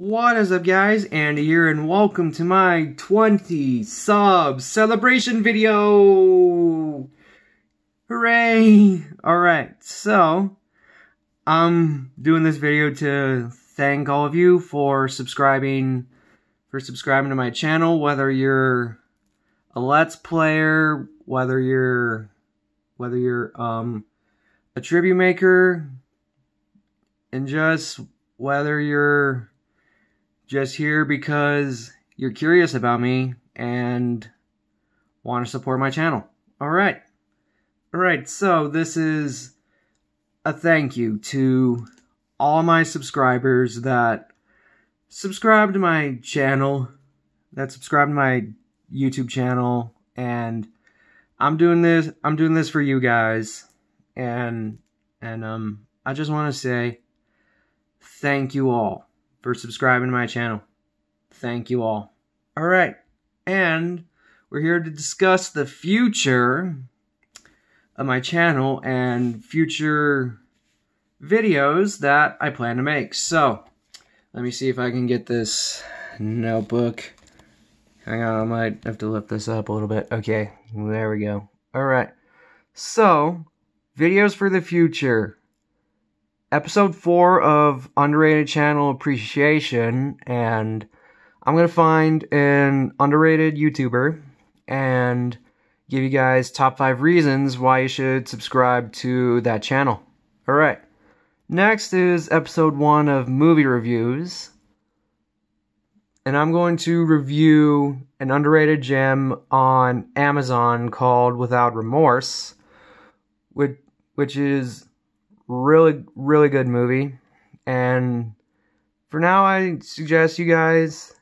What is up guys, Andy here and welcome to my 20 sub celebration video! Hooray! Alright, so, I'm doing this video to thank all of you for subscribing, for subscribing to my channel, whether you're a Let's Player, whether you're, whether you're, um, a tribute maker, and just whether you're just here because you're curious about me and want to support my channel. Alright. Alright, so this is a thank you to all my subscribers that subscribe to my channel, that subscribe to my YouTube channel, and I'm doing this I'm doing this for you guys. And and um I just want to say thank you all for subscribing to my channel. Thank you all. All right. And we're here to discuss the future of my channel and future videos that I plan to make. So, let me see if I can get this notebook. Hang on, I might have to lift this up a little bit. Okay, there we go. All right. So, videos for the future episode four of Underrated Channel Appreciation, and I'm gonna find an underrated YouTuber and give you guys top five reasons why you should subscribe to that channel. Alright. Next is episode one of movie reviews. And I'm going to review an underrated gem on Amazon called Without Remorse, which, which is really, really good movie. And for now, I suggest you guys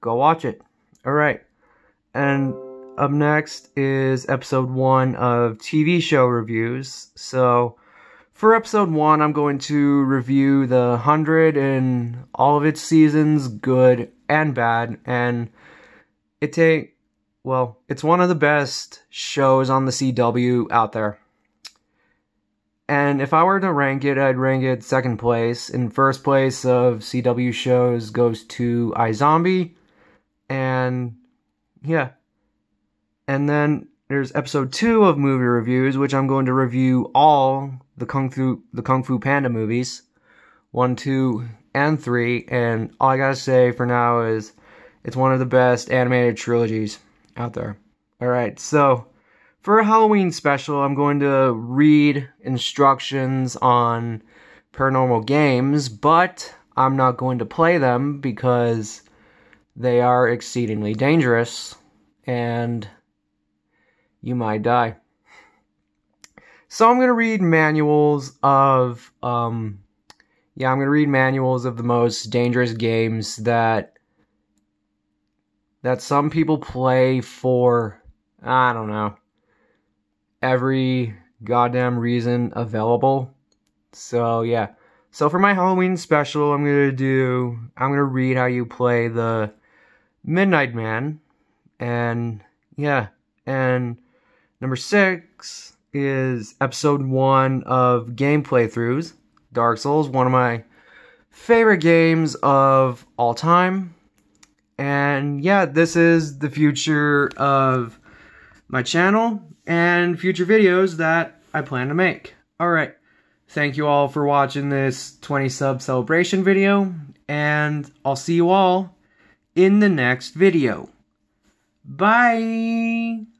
go watch it. All right. And up next is episode one of TV show reviews. So, for episode one, I'm going to review the 100 and all of its seasons, good and bad. And it take, well, it's one of the best shows on the CW out there. And if I were to rank it, I'd rank it second place. In first place of CW shows goes to iZombie. And yeah. And then there's episode two of movie reviews, which I'm going to review all the Kung Fu the Kung Fu Panda movies. One, two, and three. And all I gotta say for now is it's one of the best animated trilogies out there. Alright, so for a Halloween special, I'm going to read instructions on paranormal games, but I'm not going to play them because they are exceedingly dangerous and you might die. So I'm going to read manuals of, um, yeah, I'm going to read manuals of the most dangerous games that, that some people play for, I don't know, every goddamn reason available. So yeah. So for my Halloween special, I'm gonna do I'm gonna read how you play the Midnight Man. And yeah. And number six is episode one of game playthroughs. Dark Souls, one of my favorite games of all time. And yeah, this is the future of my channel and future videos that I plan to make. Alright, thank you all for watching this 20 sub celebration video, and I'll see you all in the next video. Bye!